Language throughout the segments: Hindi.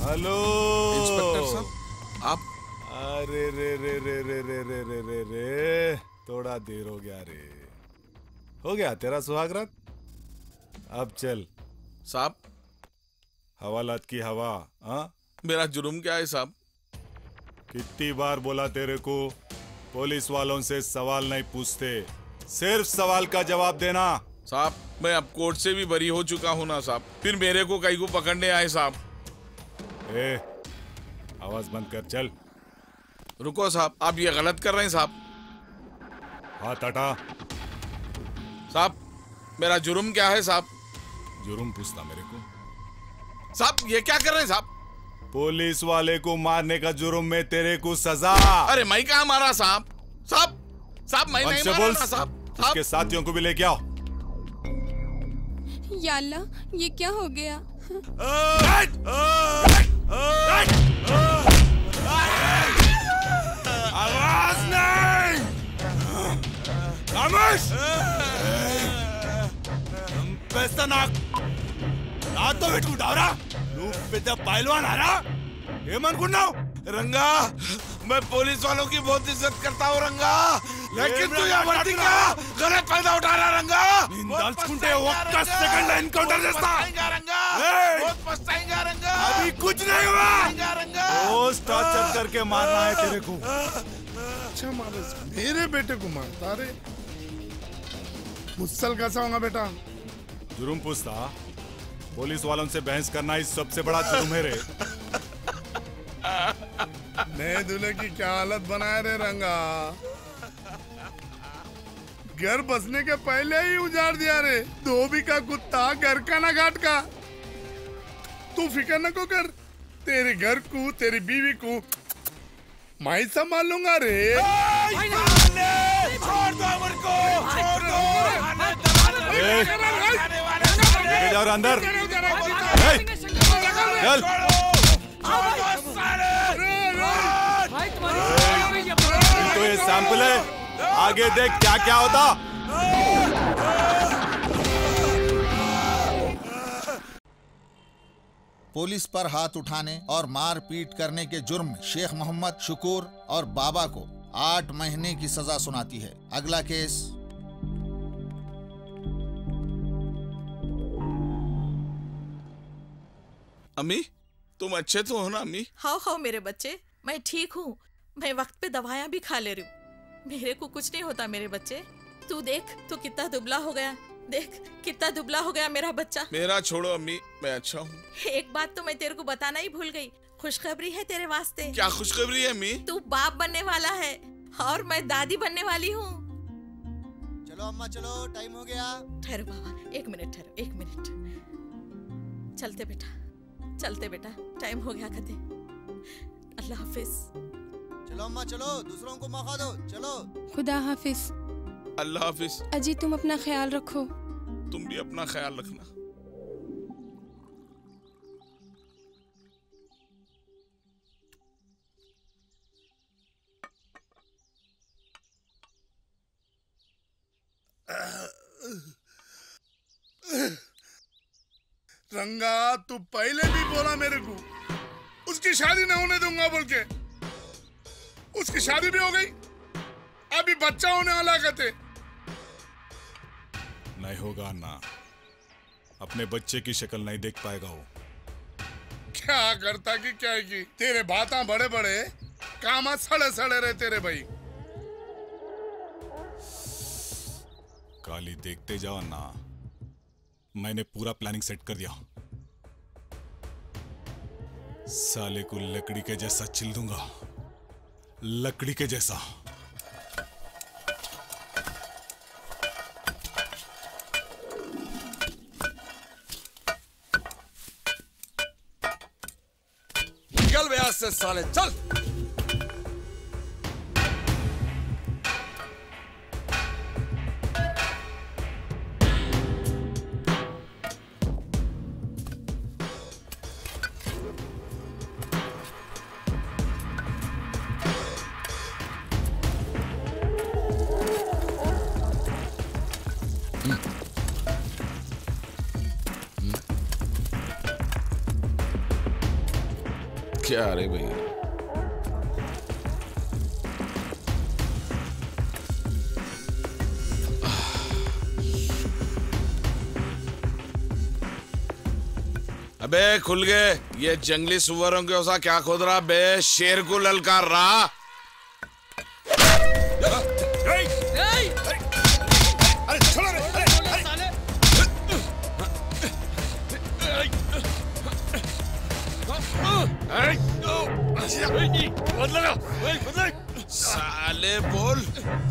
हेलो। इंस्पेक्टर साहब आप अरे रे रे रे रे रे रे रे रे रे। थोड़ा देर हो गया रे। हो गया तेरा सुहागरात? अब चल। साहब। हवालात की हवा हाँ? मेरा जुर्म क्या है साहब? कितनी बार बोला तेरे को पुलिस वालों से सवाल नहीं पूछते। सिर्फ़ सवाल का जवाब देना। साहब मैं अब कोर्ट से भी बरी हो चुका हूँ ना साहब। फिर मेरे को कहीं को पकड़ने आए साहब। ए आवाज़ बंद कर चल। रुको साहब आप ये गलत कर रहे हैं साहब। हाथ हटा साहब मेरा जुर्म क्या है साहब? जुर्म पूछता मेरे को। साहब ये क्या कर रहे हैं साहब? पुलिस वाले को मारने का जुर्म में तेरे को सजा। अरे मैं कहा मारा साहब? साहब साहब मैं नहीं मारा बोल ना साहब। उसके साथियों को भी लेके आओ। या ये क्या हो गया? रंगा मैं पुलिस वालों की बहुत इज़्ज़त करता हूँ रंगा लेकिन तू यहाँ बढ़ती क्या? गलत फ़ायदा उठा रहा रंगा। दस घंटे वक्त सेकंड एनकाउंटर जैसा। बहुत पछताएँगा रंगा। अभी कुछ टॉर्चर करके मारना है तेरे को। अच्छा मारे मेरे बेटे को मारता रे मुसल कैसा होगा बेटा? जुर्म पूछता पुलिस वालों से बहस करना ही सबसे बड़ा जुर्म है रे। नए दूल्हे की क्या हालत बनाए रे रंगा। घर बसने के पहले ही उजाड़ दिया रे। धोबी का कुत्ता घर का ना घाट का। तू फ़िक्र न को कर। तेरे घर को तेरी बीवी को। मैं ही संभाल लूँगा रे छोड़ दो अमर छोड़ दो। जाओ अंदर चल तो ये सैंपल है। आगे देख क्या क्या होता पुलिस पर हाथ उठाने और मार पीट करने के जुर्म में शेख मोहम्मद शुक्र और बाबा को आठ महीने की सजा सुनाती है। अगला केस। अम्मी तुम अच्छे तो हो ना अम्मी? हाँ हाँ मेरे बच्चे मैं ठीक हूँ। मैं वक्त पे दवाया भी खा ले रही हूँ। मेरे को कुछ नहीं होता मेरे बच्चे। तू देख तू कितना दुबला हो गया। देख कितना दुबला हो गया मेरा बच्चा। मेरा छोड़ो अम्मी मैं अच्छा हूँ। एक बात तो मैं तेरे को बताना ही भूल गई। खुशखबरी है तेरे वास्ते। क्या खुशखबरी है अम्मी? तू बाप बनने वाला है और मैं दादी बनने वाली हूँ। चलो अम्मा चलो टाइम हो गया। ठहरो बाबा एक मिनट ठहरो एक मिनट। चलते बेटा चलते बेटा टाइम हो गया कते अल्लाह हाफिज। चलो अम्मा चलो दूसरों को मौका दो चलो। खुदा हाफिज। अल्लाह हाफिज। अजी तुम अपना ख्याल रखो। तुम भी अपना ख्याल रखना। रंगा, तू पहले भी बोला मेरे को, उसकी शादी ना होने दूँगा बोल के। उसकी शादी भी हो गई, अभी बच्चा होने वाला कहते। नहीं होगा ना। अपने बच्चे की शक्ल नहीं देख पाएगा वो। क्या करता कि क्या की? तेरे बाता बड़े बड़े काम सड़े सड़े रहे तेरे भाई। काली देखते जाओ ना। मैंने पूरा प्लानिंग सेट कर दिया। साले को लकड़ी के जैसा चिल दूँगा। लकड़ी के जैसा। से साले चल। क्या they भाई अबे, खुल गए। ये जंगली सुअरों के ओसा क्या खोद रहा? बे, शेर को ललकार रहा? साले बोल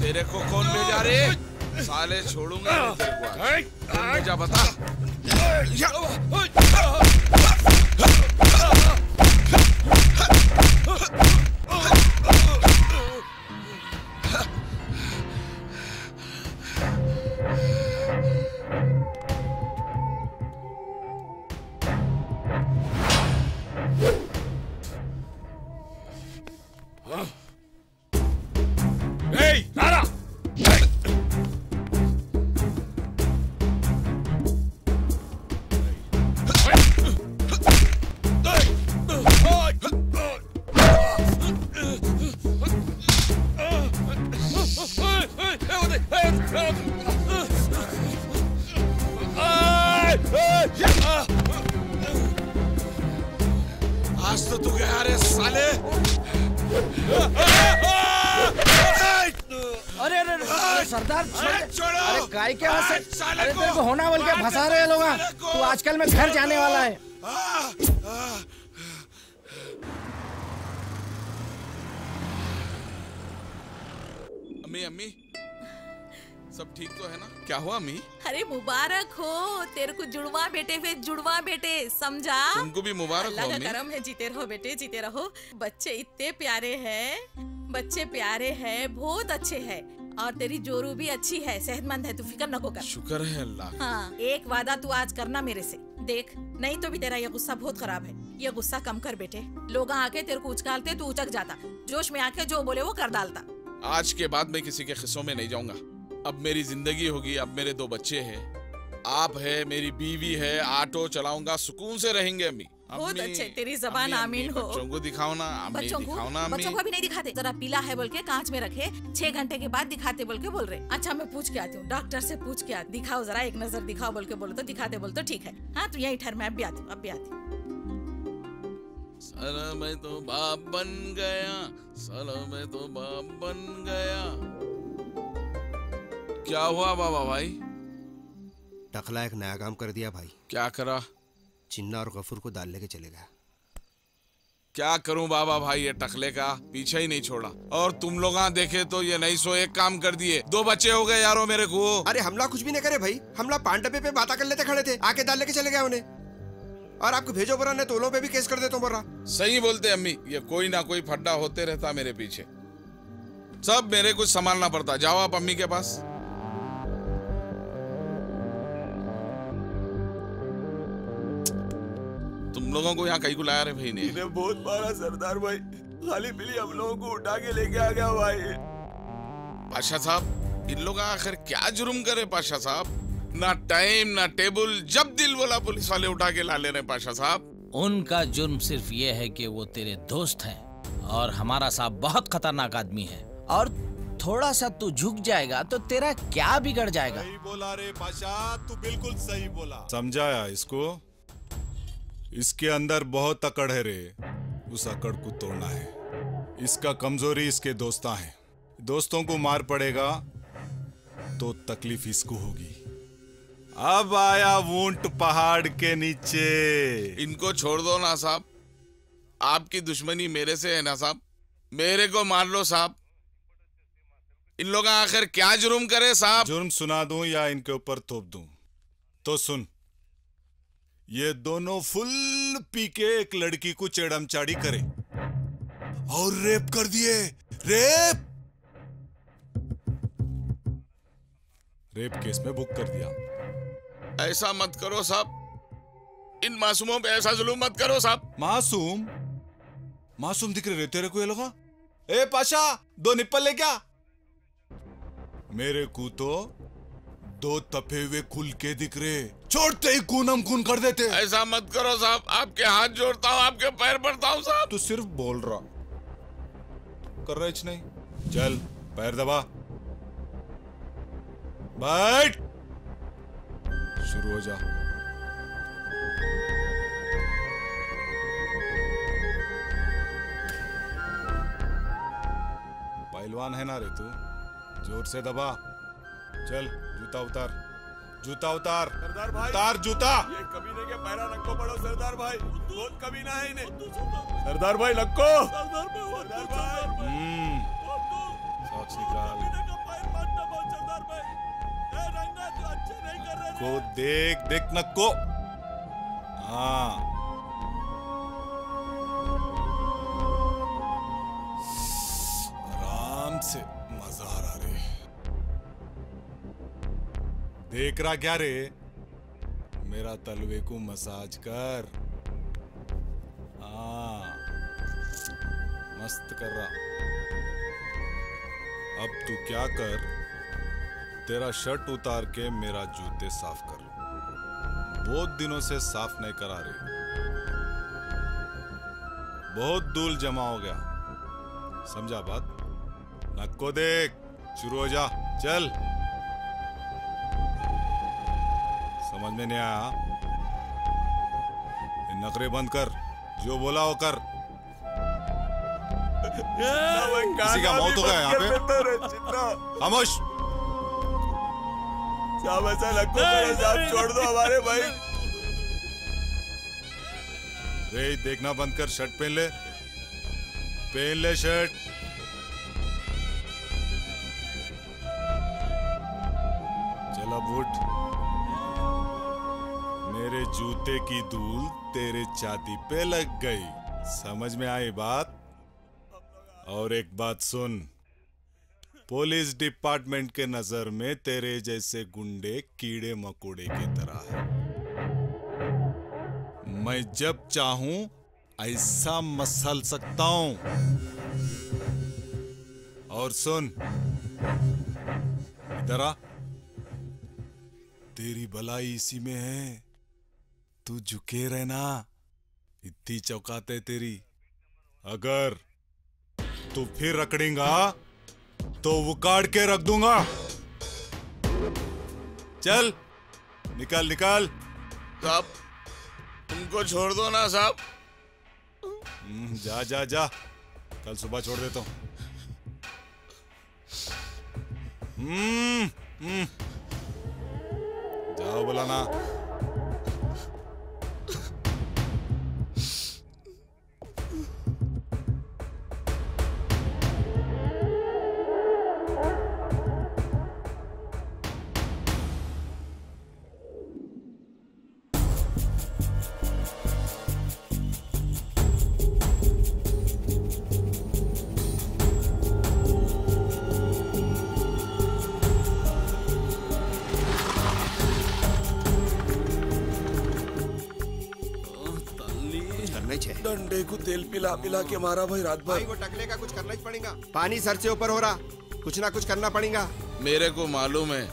तेरे को कौन ले जा रहे? साले छोड़ूँगा तेरे को। जा बता। Hey, Nara! आज तो तू गया रे साले अरे अरे सरदार छोड़ो अरे गाय के हाथ से अरे तेरे को। होना बोल के फंसा रहे लोग तू आजकल में घर जाने वाला है। अम्मी अम्मी। सब ठीक तो है ना? क्या हुआ अम्मी? अरे मुबारक हो। तेरे को जुड़वा बेटे वे जुड़वा बेटे समझा? तुमको भी मुबारक हो करम है जीते रहो बेटे जीते रहो। बच्चे इतने प्यारे हैं बच्चे प्यारे हैं बहुत अच्छे हैं। और तेरी जोरू भी अच्छी है सेहतमंद है तू फ़िक्र नको कर। शुक्र है अल्लाह हाँ एक वादा तू आज करना मेरे से। देख नहीं तो भी तेरा ये गुस्सा बहुत खराब है। ये गुस्सा कम कर बेटे। लोग आके तेरे को उचकालते तू उचक जाता। जोश में आके जो बोले वो कर डालता। आज के बाद मैं किसी के खिस्सों में नहीं जाऊँगा। अब मेरी ज़िंदगी होगी अब मेरे दो बच्चे हैं। आप है मेरी बीवी है ऑटो चलाऊँगा सुकून से रहेंगे अम्मी। बहुत अच्छे, तेरी जबान आमीन हो। बच्चों को दिखाओ ना बच्चों को दिखाओ ना बच्चों को भी नहीं दिखाते जरा पीला है बोल के कांच में रखे छह घंटे के बाद दिखाते बोल के बोल रहे। अच्छा मैं पूछ के आती हूँ डॉक्टर से पूछ के आती दिखाओ जरा एक नज़र दिखाओ बोल के बोलो तो दिखाते बोल तो ठीक है। हाँ तू यही ठहर मैं अब भी आती हूँ अब भी आती हूँ। मैं तो बाप बन गया साला मैं तो बाप बन गया। क्या हुआ बाबा भाई? टकला एक नया काम कर दिया भाई। क्या करा? चिन्ना और गफूर को दाल लेके चले गया क्या करूँ बाबा भाई ये टकले का? पीछे ही नहीं छोड़ा। और तुम लोग देखे तो ये नहीं सो एक काम कर दिए। दो बच्चे हो गए यारो मेरे को। अरे हमला कुछ भी नहीं करे भाई। हमला डब्बे पे बात कर लेते खड़े थे। आके दाल लेके चले गए उन्हें। और आपको भेजो बोरा ने तोलों पे भी केस कर देता हूँ बोरा। सही बोलते अम्मी ये कोई ना कोई फड्डा होते रहता मेरे पीछे। सब मेरे कुछ संभालना पड़ता। जाओ आप अम्मी के पास। तुम लोगों को यहाँ कहीं को लाया रे भाई ने? इन्हें बहुत मारा सरदार भाई। खाली पीली हम लोगों को उठा के लेके आ गया भाई। पाशा साहब इन लोग आखिर क्या जुर्म करे पाशा साहब? ना टाइम ना टेबल जब दिल बोला पुलिस वाले उठा के ला ले रहे पाशा साहब। उनका जुर्म सिर्फ़ ये है कि वो तेरे दोस्त हैं और हमारा साहब बहुत खतरनाक आदमी है। और थोड़ा सा तू झुक जाएगा तो तेरा क्या बिगड़ जाएगा? सही बोला रे पाशा तू बिल्कुल सही बोला। समझाया इसको? इसके अंदर बहुत अकड़ है रे। उस अकड़ को तोड़ना है। इसका कमज़ोरी इसके दोस्ता है। दोस्तों को मार पड़ेगा तो तकलीफ़ इसको होगी। अब आया वूंट पहाड़ के नीचे। इनको छोड़ दो ना साहब। आपकी दुश्मनी मेरे से है ना साहब। मेरे को मार लो साहब। इन लोग आखिर क्या जुर्म करे साहब? जुर्म सुना दूँ या इनके ऊपर थोप दूँ? तो सुन। ये दोनों फुल पी के एक लड़की को चेड़म चाड़ी करे। और रेप कर दिए। रेप! रेप केस में बुक कर दिया। ऐसा मत करो साहब। इन मासूमों पे ऐसा जुलूम मत करो साहब। मासूम? मासूम दिख रहे तेरे को ये लगा? ए पाशा दो निप्पल ले क्या मेरे को तो दो तपे हुए खुल के दिख रहे छोड़ते ही खून हम खून कर देते ऐसा मत करो साहब आपके हाथ जोड़ता हूँ आपके पैर पड़ता हूँ साहब। तू सिर्फ़ बोल रहा। कर रहे नहीं। चल पैर दबा। बैठ। शुरू हो जा। पहलवान है ना रे तू? ज़ोर से दबा। चल। जूता उतार जूता उतार। सरदार भाई। उतार जूता। ये कमीने के पैरा नक्को पड़ो सरदार भाई। बहुत कमीना है इन्हें। सरदार भाई नक्को सरदार भाई सरदार हम्म। सॉक्स निकाल। को देख देख नक्को। हाँ। देख रहा क्या रे? मेरा तलवे को मसाज कर। हाँ मस्त कर रहा। अब तू क्या कर? तेरा शर्ट उतार के मेरा जूते साफ़ कर। बहुत दिनों से साफ़ नहीं करा रहे बहुत धूल जमा हो गया। समझा बात? नक्को देख, शुरू हो जा। चल। समझ में नहीं आया। नखरे बंद कर। जो बोला वो कर। किसी का मौत हो गया यहाँ पे। खामोश। साहब ऐसा नक्को करो साहब छोड़ दो हमारे भाई। रे देखना बंद कर शर्ट पहन ले। पहन ले शर्ट। चल अब उठ। जूते की धूल तेरे छाती पे लग गई। समझ में आई बात? और एक बात सुन। पुलिस डिपार्टमेंट के नज़र में तेरे जैसे गुंडे कीड़े मकोड़े की तरह है। मैं जब चाहूँ, ऐसा मसल सकता हूँ। और सुन। इधर तेरी भलाई इसी में है। तू झुके रहना इतनी चौकाते तेरी। अगर तू फिर रकड़ेगा तो उकाड़ के रख दूँगा। चल निकाल निकाल। साहब उनको छोड़ दो ना साहब। हम्म, जा जा जा। कल सुबह छोड़ देता हूँ। हम्म, हम्म। जाओ बोला ना तेल पिला पिला के मारा भाई रात भाई वो टकले का कुछ करना ही पड़ेगा। पानी सर से ऊपर हो रहा कुछ ना कुछ करना पड़ेगा। मेरे को मालूम है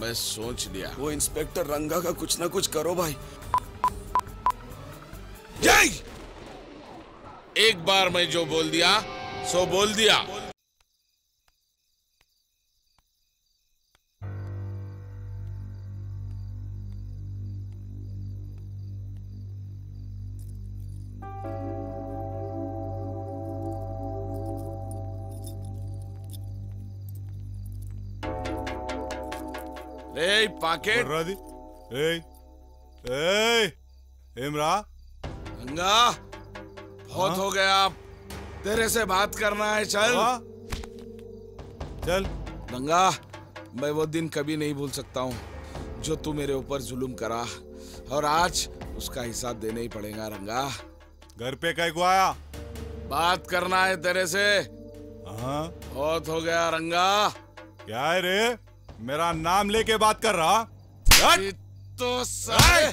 मैं सोच लिया। वो इंस्पेक्टर रंगा का कुछ ना कुछ करो भाई। जय! एक बार मैं जो बोल दिया सो बोल दिया। गंगा बहुत हो? गया। अब तेरे से बात करना है चल। हाँ? चल। गंगा मैं वो दिन कभी नहीं भूल सकता हूँ जो तू मेरे ऊपर जुल्म करा। और आज उसका हिसाब देना ही पड़ेगा रंगा। घर पे कई को आया? बात करना है तेरे से। हाँ? बहुत हो गया रंगा। क्या है रे? मेरा नाम लेके बात कर रहा! तो साले